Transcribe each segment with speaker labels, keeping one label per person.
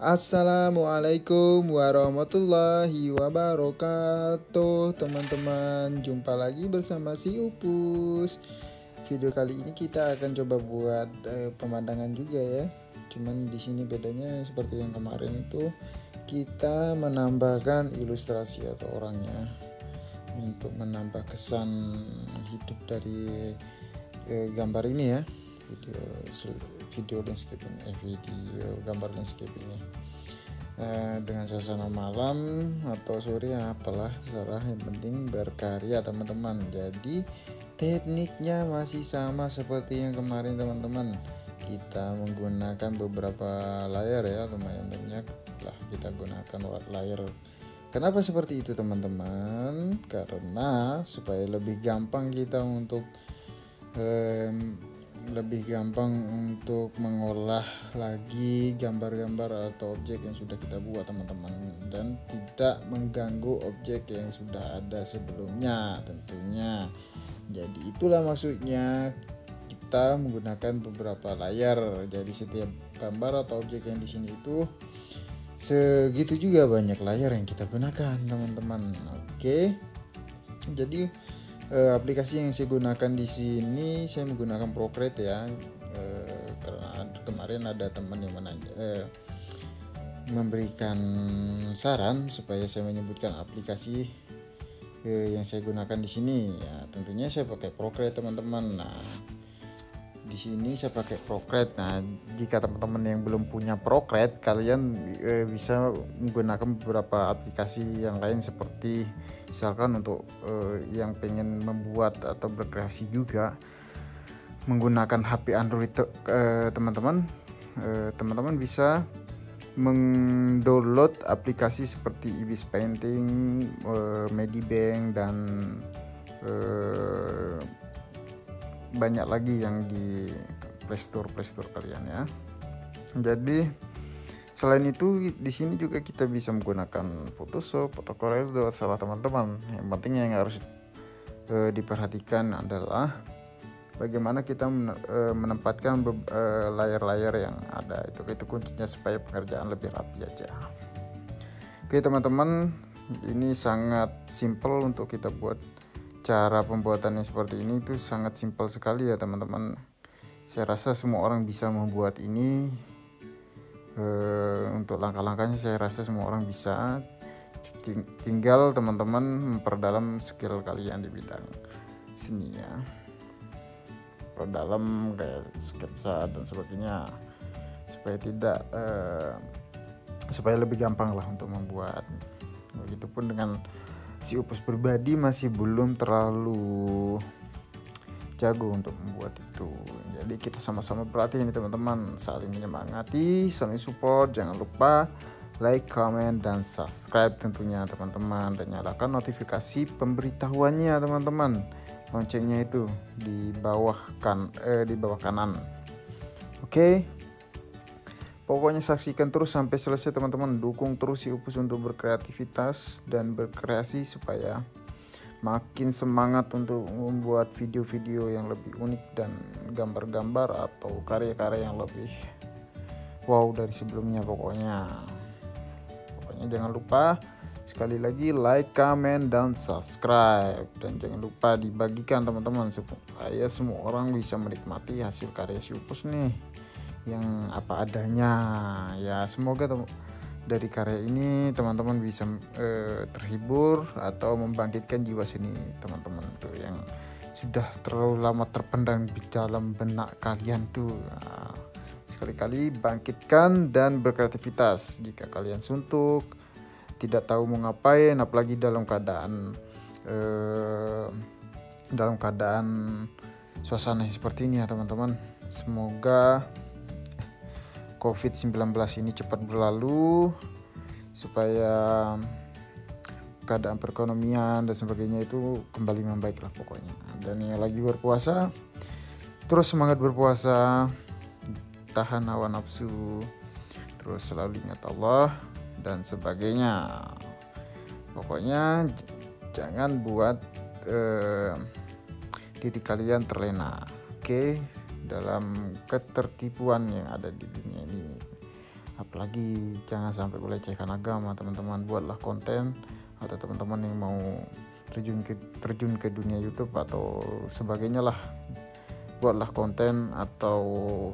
Speaker 1: Assalamualaikum warahmatullahi wabarakatuh. Teman-teman Jumpa lagi bersama si Upus. Video kali ini kita akan coba buat eh, pemandangan juga ya. Cuman di sini bedanya seperti yang kemarin itu Kita menambahkan ilustrasi atau orangnya Untuk menambah kesan hidup dari eh, gambar ini ya Video video landscape ini eh, video gambar ini. Eh, dengan suasana malam atau sore apalah terserah yang penting berkarya teman-teman. Jadi tekniknya masih sama seperti yang kemarin teman-teman. Kita menggunakan beberapa layar ya lumayan banyak lah kita gunakan layar. Kenapa seperti itu teman-teman? Karena supaya lebih gampang kita untuk lebih gampang untuk mengolah lagi gambar-gambar atau objek yang sudah kita buat teman-teman. Dan tidak mengganggu objek yang sudah ada sebelumnya tentunya. Jadi itulah maksudnya kita menggunakan beberapa layar. Jadi setiap gambar atau objek yang di sini itu segitu juga banyak layar yang kita gunakan teman-teman. Oke. Jadi uh, aplikasi yang saya gunakan di sini saya menggunakan Procreate ya. Uh, karena kemarin ada teman yang menanya uh, memberikan saran supaya saya menyebutkan aplikasi uh, yang saya gunakan di sini. Ya tentunya saya pakai Procreate teman-teman. Nah di sini saya pakai Procreate. Nah, jika teman-teman yang belum punya Procreate, kalian e, bisa menggunakan beberapa aplikasi yang lain seperti misalkan untuk e, yang pengen membuat atau berkreasi juga menggunakan HP Android teman-teman e, teman-teman bisa mendownload aplikasi seperti Ibis Painting, e, Medibank dan e, banyak lagi yang di Playstore Playstore kalian ya. Jadi selain itu di sini juga kita bisa menggunakan Photoshop atau Corel salah teman-teman. Yang penting yang harus e, diperhatikan adalah bagaimana kita men, e, menempatkan eh, layar-layar yang ada itu itu kuncinya supaya pekerjaan lebih rapi aja. Oke teman-teman, ini sangat simple untuk kita buat cara pembuatannya seperti ini itu sangat simpel sekali ya teman-teman. Saya rasa semua orang bisa membuat ini. E, untuk langkah-langkahnya saya rasa semua orang bisa. Tinggal teman-teman memperdalam skill kalian di bidang seni ya. Perdalam kayak sketsa dan sebagainya. Supaya tidak e, supaya lebih gampang lah untuk membuat. Begitupun dengan si Upus pribadi masih belum terlalu jago untuk membuat itu. Jadi kita sama-sama berlatih ini teman-teman. Saling menyemangati saling support. Jangan lupa like comment dan subscribe tentunya teman-teman. Dan nyalakan notifikasi pemberitahuannya teman-teman. Loncengnya itu di bawah kan eh, di bawah kanan. Oke? okay? Pokoknya saksikan terus sampai selesai teman-teman. Dukung terus si Upus untuk berkreativitas dan berkreasi supaya makin semangat untuk membuat video-video yang lebih unik dan gambar-gambar atau karya-karya yang lebih wow dari sebelumnya pokoknya. Pokoknya jangan lupa sekali lagi like, comment, dan subscribe dan jangan lupa dibagikan teman-teman supaya semua orang bisa menikmati hasil karya si Upus nih yang apa adanya. Ya semoga dari karya ini teman-teman bisa eh, terhibur atau membangkitkan jiwa seni teman-teman tuh yang sudah terlalu lama terpendam di dalam benak kalian tuh. Nah, sekali-kali bangkitkan dan berkreativitas. Jika kalian suntuk tidak tahu mau ngapain apalagi dalam keadaan eh, dalam keadaan suasana seperti ini ya teman-teman semoga COVID-19 ini cepat berlalu supaya keadaan perekonomian dan sebagainya itu kembali membaik lah pokoknya dan yang lagi berpuasa terus semangat berpuasa tahan hawa nafsu terus selalu ingat Allah dan sebagainya pokoknya jangan buat eh, diri kalian terlena oke okay? Dalam ketertipuan yang ada di dunia ini. Apalagi jangan sampai melecehkan agama teman-teman. Buatlah konten atau teman-teman yang mau terjun ke terjun ke dunia YouTube atau sebagainya lah. Buatlah konten atau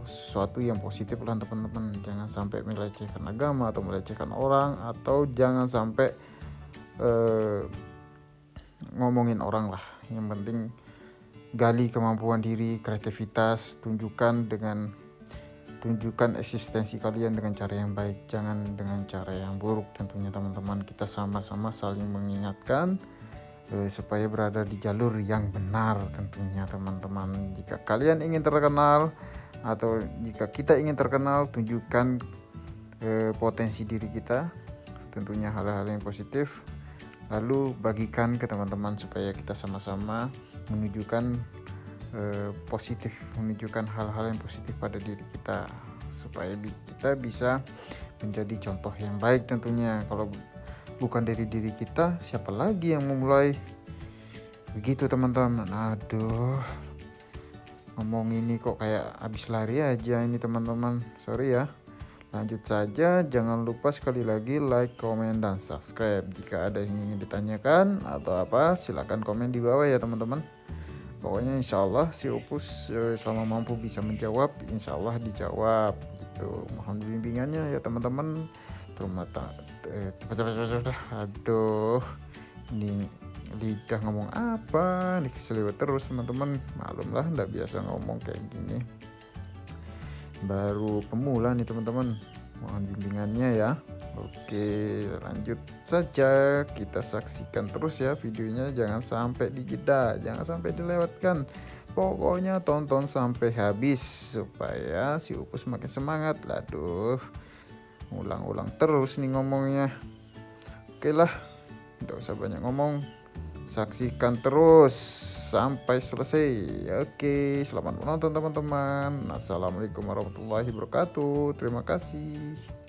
Speaker 1: sesuatu yang positif lah teman-teman. Jangan sampai melecehkan agama atau melecehkan orang atau jangan sampai uh, ngomongin orang lah. Yang penting gali kemampuan diri kreativitas tunjukkan dengan tunjukkan eksistensi kalian dengan cara yang baik jangan dengan cara yang buruk. Tentunya teman-teman kita sama-sama saling mengingatkan eh, supaya berada di jalur yang benar. Tentunya teman-teman jika kalian ingin terkenal atau jika kita ingin terkenal tunjukkan eh, potensi diri kita. Tentunya hal-hal yang positif. Lalu bagikan ke teman-teman supaya kita sama-sama menunjukkan eh, positif menunjukkan hal-hal yang positif pada diri kita supaya kita bisa menjadi contoh yang baik tentunya. Kalau bukan dari diri kita siapa lagi yang memulai? Begitu teman-teman. Aduh ngomong ini kok kayak habis lari aja ini teman-teman. Sorry ya. Lanjut saja. Jangan lupa sekali lagi like comment dan subscribe. Jika ada yang ingin ditanyakan atau apa silahkan komen di bawah ya teman-teman pokoknya insya Allah si Opus eh, selama mampu bisa menjawab insya Allah dijawab gitu. Mohon bimbingannya ya teman-teman. Terima eh, aduh ini lidah ngomong apa? Nih keseliwat terus teman-teman. Malum lah nggak biasa ngomong kayak gini. Baru pemula nih teman-teman. Mohon bimbingannya ya oke lanjut saja. Kita saksikan terus ya videonya. Jangan sampai dijeda jangan sampai dilewatkan. Pokoknya tonton sampai habis supaya si upus makin semangat. Laduh ulang-ulang terus nih ngomongnya. Oke lah tidak usah banyak ngomong. Saksikan terus sampai selesai. Oke selamat menonton teman-teman. Assalamualaikum warahmatullahi wabarakatuh. Terima kasih